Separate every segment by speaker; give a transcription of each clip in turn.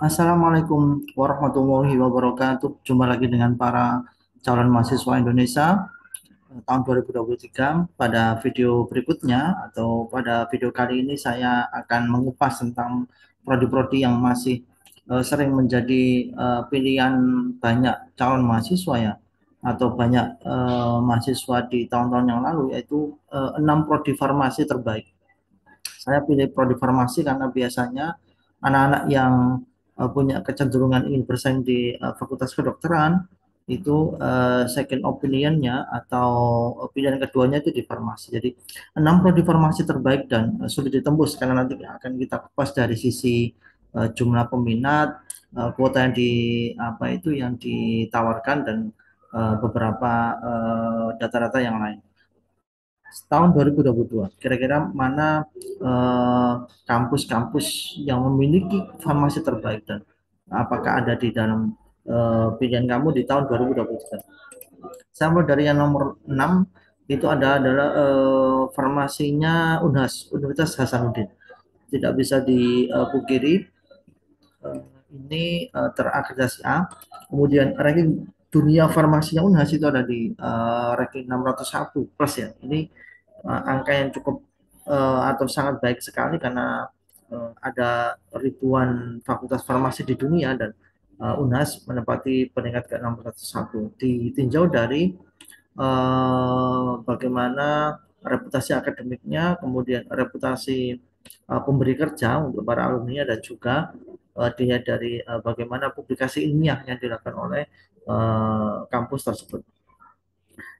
Speaker 1: Assalamualaikum warahmatullahi wabarakatuh. Jumpa lagi dengan para calon mahasiswa Indonesia eh, tahun 2023. Pada video berikutnya atau pada video kali ini saya akan mengupas tentang prodi-prodi yang masih uh, sering menjadi uh, pilihan banyak calon mahasiswa ya atau banyak uh, mahasiswa di tahun-tahun yang lalu yaitu enam prodi farmasi terbaik saya pilih prodi farmasi karena biasanya anak-anak yang uh, punya kecenderungan ingin bersaing di uh, fakultas kedokteran itu uh, second opinionnya atau pilihan keduanya itu di farmasi. Jadi enam prodi farmasi terbaik dan uh, sulit ditembus karena nanti akan kita kupas dari sisi uh, jumlah peminat, uh, kuota yang di apa itu yang ditawarkan dan uh, beberapa data-data uh, yang lain tahun 2022 kira-kira mana eh, kampus-kampus uh, yang memiliki farmasi terbaik dan apakah ada di dalam uh, pilihan kamu di tahun 2023 saya mulai dari yang nomor 6 itu ada adalah uh, farmasinya UNHAS Universitas Hasanuddin. Tidak bisa dipungkiri ini terakreditasi A. Kemudian ranking dunia farmasinya Unhas itu ada di uh, ranking 601 plus ya. Ini uh, angka yang cukup uh, atau sangat baik sekali karena uh, ada ribuan fakultas farmasi di dunia dan uh, Unhas menempati peringkat ke-601. Ditinjau dari uh, bagaimana reputasi akademiknya, kemudian reputasi uh, pemberi kerja untuk para alumni dan juga uh, dilihat dari uh, bagaimana publikasi ilmiah yang dilakukan oleh uh, kampus tersebut.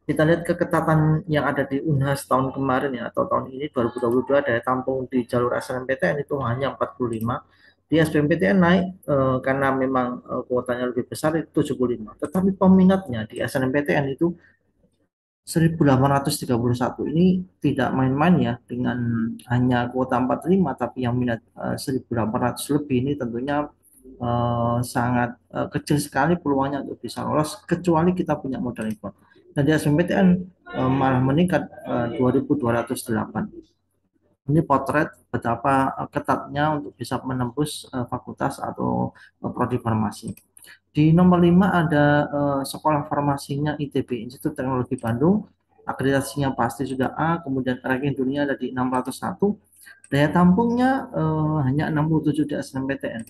Speaker 1: Kita lihat keketatan yang ada di Unhas tahun kemarin ya atau tahun ini 2022 daya tampung di jalur SNMPTN itu hanya 45 di SBMPTN naik uh, karena memang uh, kuotanya lebih besar itu 75 tetapi peminatnya di SNMPTN itu 1831 ini tidak main-main ya dengan hanya kuota 45 tapi yang minat uh, 1800 lebih ini tentunya uh, sangat uh, kecil sekali peluangnya untuk bisa lolos kecuali kita punya modal impor. Dan di SMPTN uh, malah meningkat uh, 2208. Ini potret betapa ketatnya untuk bisa menembus uh, fakultas atau uh, prodi farmasi. Di nomor 5 ada uh, sekolah farmasinya ITB, Institut Teknologi Bandung. Akreditasinya pasti sudah A, kemudian ranking dunia ada di 601. Daya tampungnya uh, hanya 67 di SNMPTN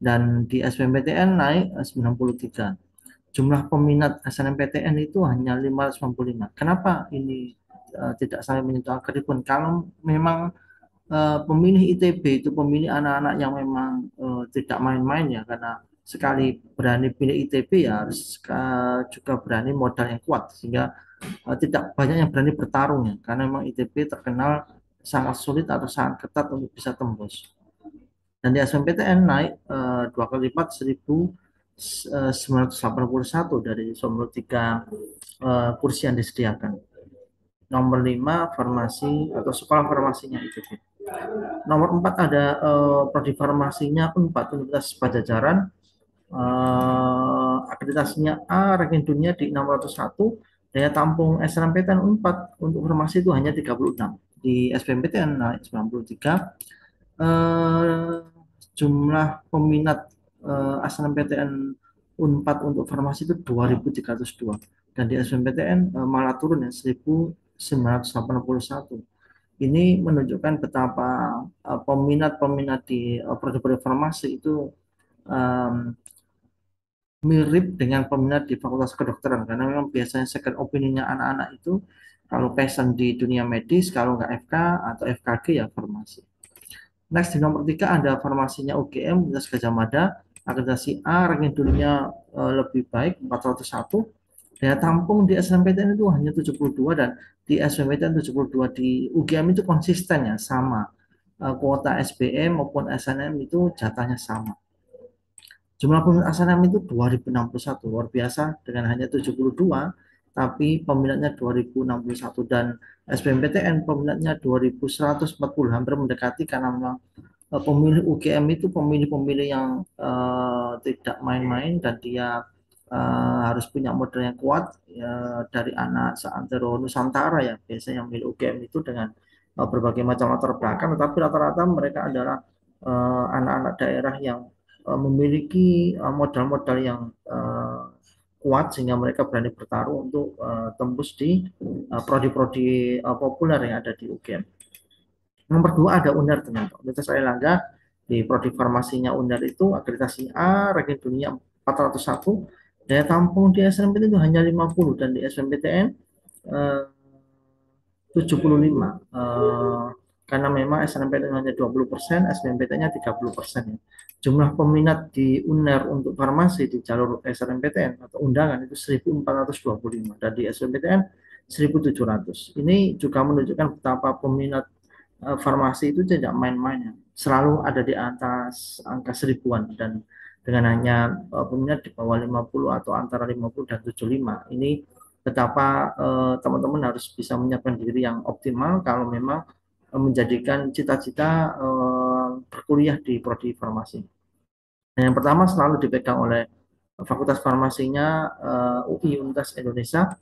Speaker 1: dan di SBMPTN naik 93. Jumlah peminat SNMPTN itu hanya 595. Kenapa ini uh, tidak sampai menyentuh angka ribuan? Kalau memang uh, pemilih ITB itu pemilih anak-anak yang memang uh, tidak main-main ya karena sekali berani pilih ITB ya harus juga berani modal yang kuat sehingga uh, tidak banyak yang berani bertarung ya karena memang ITB terkenal sangat sulit atau sangat ketat untuk bisa tembus dan di SMPTN naik uh, dua kali lipat 1981 dari nomor tiga uh, kursi yang disediakan. Nomor 5 farmasi atau sekolah farmasinya itu. Nomor 4 ada uh, prodi farmasinya Unpad Universitas Pajajaran. Uh, akreditasinya A, ranking dunia di 601. Daya tampung SNMPTN Unpad untuk farmasi itu hanya 36. Di SBMPTN naik 93. Uh, jumlah peminat uh, SNMPTN Unpad untuk farmasi itu 2302 dan di SNMPTN uh, malah turun ya 1981. Ini menunjukkan betapa uh, peminat-peminat di uh, prodi farmasi itu um, mirip dengan peminat di Fakultas Kedokteran karena memang biasanya second opinion-nya anak-anak itu kalau passion di dunia medis, kalau nggak FK atau FKG ya farmasi. Next di nomor tiga ada farmasinya UGM Universitas Gajah Mada, akreditasi A, ranking dunia e, lebih baik 401. Daya tampung di SNMPTN itu hanya 72 dan di SNMPTN 72 di UGM itu konsisten ya sama. E, kuota SBM maupun SNM itu jatahnya sama. Jumlah peminat SNM itu 2061 luar biasa dengan hanya 72 tapi peminatnya 2061 dan SBMPTN peminatnya 2140 hampir mendekati karena memang uh, pemilih UGM itu pemilih-pemilih yang uh, tidak main-main dan dia uh, harus punya modal yang kuat ya, dari anak seantero Nusantara ya biasanya yang milik UGM itu dengan uh, berbagai macam latar belakang tetapi rata-rata mereka adalah eh, anak-anak daerah yang eh, memiliki eh, modal-modal yang kuat sehingga mereka berani bertarung untuk tembus di prodi-prodi populer yang ada di UGM. Nomor dua ada UNER teman-teman. Universitas Airlangga di prodi farmasinya UNER itu akreditasi A, ranking dunia 401, daya tampung di SNMPTN itu hanya 50 dan di SNMPTN eh, 75. Eh, karena memang SNMPTN hanya 20%, SNMPTN-nya 30%. Ya. Jumlah peminat di UNER untuk farmasi di jalur SNMPTN atau undangan itu 1425 dan di SNMPTN 1700. Ini juga menunjukkan betapa peminat farmasi itu tidak main-main ya. Selalu ada di atas angka seribuan dan dengan hanya uh, peminat di bawah 50 atau antara 50 dan 75. Ini betapa uh, teman-teman harus bisa menyiapkan diri yang optimal kalau memang menjadikan cita-cita uh, berkuliah di prodi farmasi. Nah, yang pertama selalu dipegang oleh Fakultas Farmasinya eh, UI Universitas Indonesia.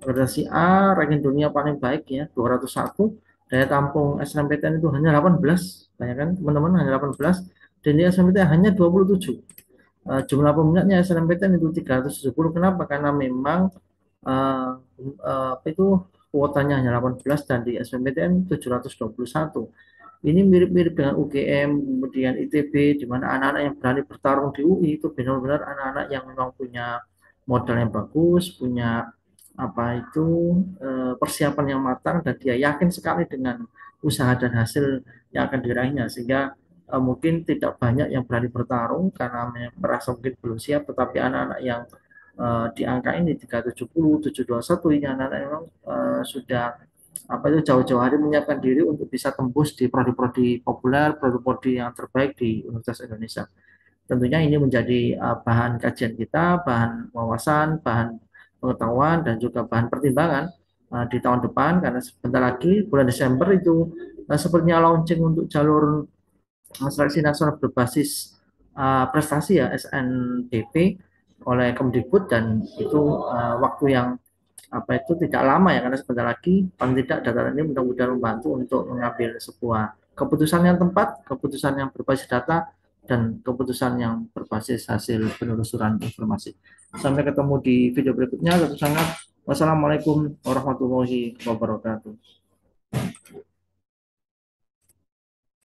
Speaker 1: Akreditasi A, ranking dunia paling baik ya, 201. Daya tampung SNMPTN itu hanya 18, bayangkan teman-teman hanya 18. Dan di SNMPTN hanya 27. Uh, jumlah peminatnya SNMPTN itu 370. Kenapa? Karena memang uh, uh, itu kuotanya hanya 18 dan di SNMPTN 721. Ini mirip-mirip dengan UGM, kemudian ITB, di mana anak-anak yang berani bertarung di UI itu benar-benar anak-anak yang memang punya modal yang bagus, punya apa itu eh, persiapan yang matang dan dia yakin sekali dengan usaha dan hasil yang akan diraihnya sehingga eh, mungkin tidak banyak yang berani bertarung karena merasa mungkin belum siap tetapi anak-anak yang uh, di angka ini 370, 721 ini anak-anak memang sudah apa itu jauh-jauh hari menyiapkan diri untuk bisa tembus di prodi-prodi populer, prodi-prodi yang terbaik di Universitas Indonesia. Tentunya ini menjadi bahan kajian kita, bahan wawasan, bahan pengetahuan dan juga bahan pertimbangan uh, di tahun depan. Karena sebentar lagi bulan Desember itu uh, sepertinya launching untuk jalur seleksi nasional berbasis uh, prestasi ya SNDP oleh Kemdikbud. Dan itu uh, waktu yang apa itu tidak lama ya. Karena sebentar lagi paling tidak data ini mudah-mudahan membantu untuk mengambil sebuah keputusan yang tepat, keputusan yang berbasis data dan keputusan yang berbasis hasil penelusuran informasi. Sampai ketemu di video berikutnya. Tentu sangat. Wassalamualaikum warahmatullahi wabarakatuh.